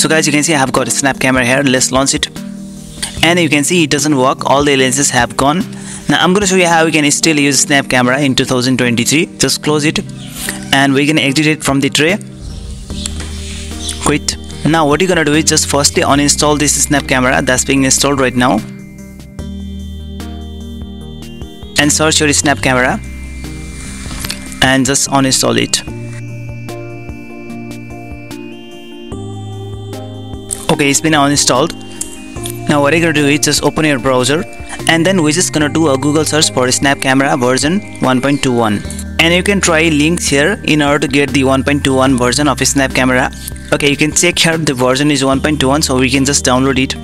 so guys you can see I have got a snap camera here. Let's launch it. And you can see it doesn't work. All the lenses have gone. Now I'm gonna show you how we can still use snap camera in 2023 just close it. And we can exit it from the tray. Quit. Now what you're gonna do is just firstly uninstall this snap camera that's being installed right now. And search your snap camera. And just uninstall it okay it's been uninstalled. Now what you're gonna do is just open your browser and then we're just gonna do a google search for snap camera version 1.21 and you can try links here in order to get the 1.21 version of snap camera. Okay you can check here the version is 1.21 so we can just download it.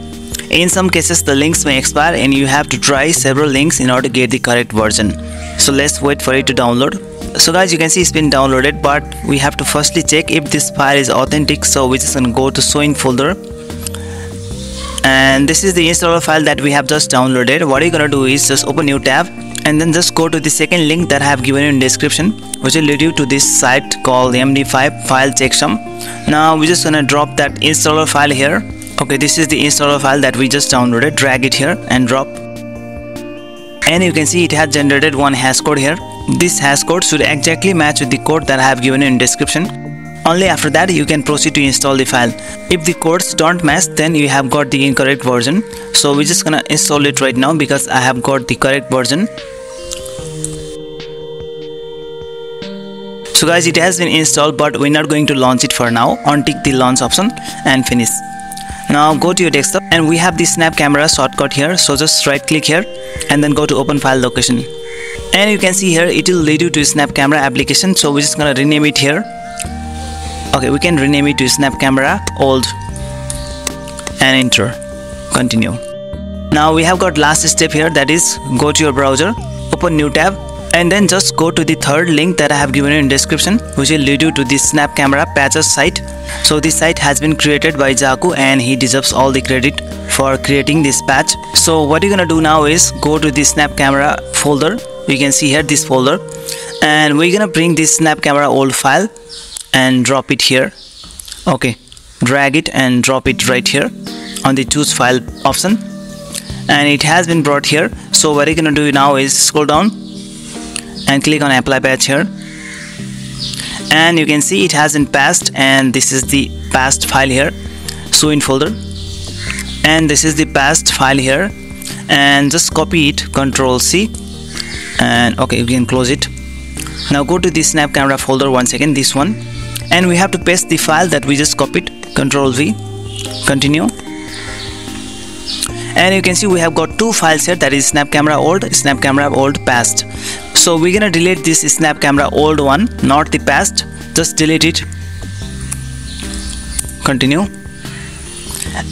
In some cases the links may expire and you have to try several links in order to get the correct version. So let's wait for it to download so guys you can see it's been downloaded but we have to firstly check if this file is authentic. So we're just gonna go to showing folder. And this is the installer file that we have just downloaded. What you're gonna do is just open new tab and then just go to the second link that I have given you in description which will lead you to this site called md5 file checksum now we're just gonna drop that installer file here. Okay this is the installer file that we just downloaded. Drag it here and drop. And you can see it has generated one hash code here this hash code should exactly match with the code that I have given in description. Only after that you can proceed to install the file. If the codes don't match then you have got the incorrect version. So we're just gonna install it right now because I have got the correct version. So guys it has been installed but we're not going to launch it for now. Untick the launch option and finish. Now go to your desktop. And we have the snap camera shortcut here. So just right click here and then go to open file location and you can see here it will lead you to snap camera application. So we're just gonna rename it here. Okay we can rename it to snap camera old and enter. Continue. Now we have got last step here that is go to your browser open new tab and then just go to the third link that I have given you in description which will lead you to the snap camera patches site. So this site has been created by Jaku and he deserves all the credit for creating this patch. So what you're gonna do now is go to the snap camera folder you can see here this folder. And we're gonna bring this snap camera old file and drop it here. Okay drag it and drop it right here on the choose file option. And it has been brought here. So what you're gonna do now is scroll down and click on apply patch here. And you can see it has been passed and this is the passed file here. So in folder. And this is the passed file here. And just copy it control C and okay you can close it. Now go to the snap camera folder once again this one. And we have to paste the file that we just copied. Control V. Continue. And you can see we have got two files here that is snap camera old snap camera old past. So we're gonna delete this snap camera old one not the past. Just delete it. Continue.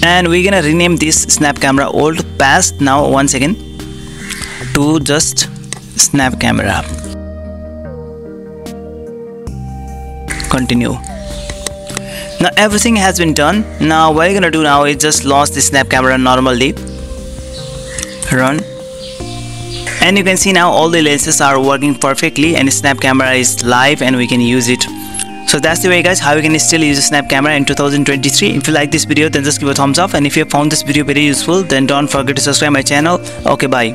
And we're gonna rename this snap camera old past now once again to just snap camera. Continue. Now everything has been done. Now what you're gonna do now is just launch the snap camera normally. Run. And you can see now all the lenses are working perfectly and snap camera is live and we can use it. So that's the way guys how you can still use a snap camera in 2023 if you like this video then just give a thumbs up. And if you found this video very useful then don't forget to subscribe my channel. Okay bye